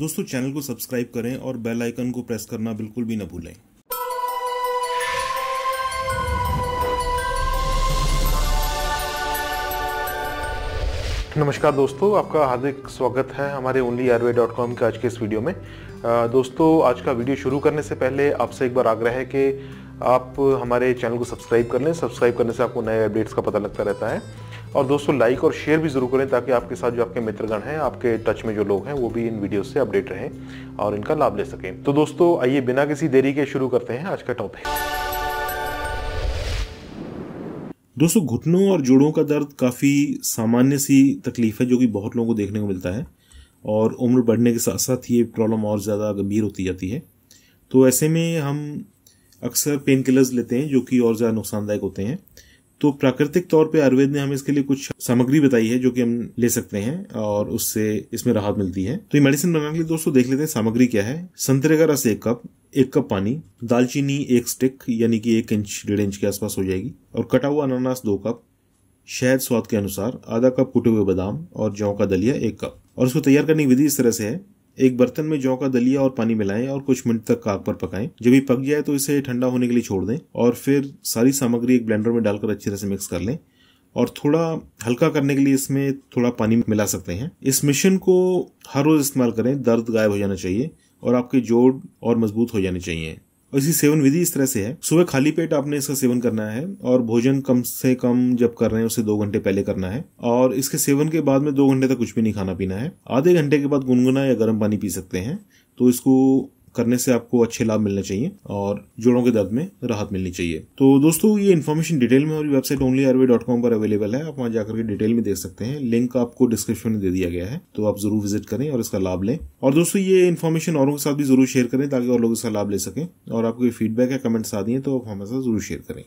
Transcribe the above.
दोस्तों, चैनल को सब्सक्राइब करें और बेल आइकन को प्रेस करना बिल्कुल भी न भूलें। नमस्कार दोस्तों, आपका हार्दिक स्वागत है हमारे ओनली आयुर्वेद डॉट कॉम के आज के इस वीडियो में। दोस्तों, आज का वीडियो शुरू करने से पहले आपसे एक बार आग्रह है कि आप हमारे चैनल को सब्सक्राइब कर लें। सब्सक्राइब करने से आपको नए अपडेट्स का पता लगता रहता है। और दोस्तों लाइक और शेयर भी ज़रूर करें ताकि आपके साथ जो आपके मित्रगण हैं, आपके टच में जो लोग हैं, वो भी इन वीडियो से अपडेट रहें और इनका लाभ ले सकें। तो दोस्तों, आइए बिना किसी देरी के शुरू करते हैं आज का टॉपिक दोस्तों, घुटनों और जोड़ों का दर्द काफ़ी सामान्य सी तकलीफ़ है, जो कि बहुत लोगों को देखने को मिलता है और उम्र बढ़ने के साथ साथ ये प्रॉब्लम और ज़्यादा गंभीर होती जाती है। तो ऐसे में हम अक्सर पेन किलर्स लेते हैं, जो कि और ज़्यादा नुकसानदायक होते हैं। तो प्राकृतिक तौर पे आयुर्वेद ने हमें इसके लिए कुछ सामग्री बताई है जो कि हम ले सकते हैं और उससे इसमें राहत मिलती है। तो ये मेडिसिन बनाने के लिए दोस्तों देख लेते हैं सामग्री क्या है। संतरे का रस एक कप एक कप पानी, दालचीनी एक स्टिक यानी कि एक इंच डेढ़ इंच के आसपास हो जाएगी और कटा हुआ अनानास दो कप, शहद स्वाद के अनुसार आधा कप कुटे हुए बादाम और जौ का दलिया एक कप। और इसको तैयार करने की विधि इस तरह से है। एक बर्तन में जौ का दलिया और पानी मिलाएँ और कुछ मिनट तक आग पर पकाएँ। जब ये पक जाए तो इसे ठंडा होने के लिए छोड़ दें और फिर सारी सामग्री एक ब्लेंडर में डालकर अच्छी तरह से मिक्स कर लें और थोड़ा हल्का करने के लिए इसमें थोड़ा पानी मिला सकते हैं। इस मिशन को हर रोज इस्तेमाल करें, दर्द गायब हो जाना चाहिए और आपके जोड़ और मज़बूत हो जाने चाहिए। और इसकी सेवन विधि इस तरह से है। सुबह खाली पेट आपने इसका सेवन करना है और भोजन कम से कम जब कर रहे हैं उसे दो घंटे पहले करना है और इसके सेवन के बाद में दो घंटे तक कुछ भी नहीं खाना पीना है। आधे घंटे के बाद गुनगुना या गर्म पानी पी सकते हैं। तो इसको करने से आपको अच्छे लाभ मिलने चाहिए और जोड़ों के दर्द में राहत मिलनी चाहिए। तो दोस्तों, ये इन्फॉर्मेशन डिटेल में हमारी वेबसाइट ओनली आरवे डॉट कॉम पर अवेलेबल है। आप वहाँ जाकर के डिटेल में देख सकते हैं। लिंक आपको डिस्क्रिप्शन में दे दिया गया है तो आप ज़रूर विज़िट करें और इसका लाभ लें। और दोस्तों, ये इन्फॉर्मेशन औरों के साथ भी ज़रूर शेयर करें ताकि और लोग इसका लाभ ले सकें। और आपको फीडबैक या कमेंट्स आ दिए तो आप हमारे साथ ज़रूर शेयर करें।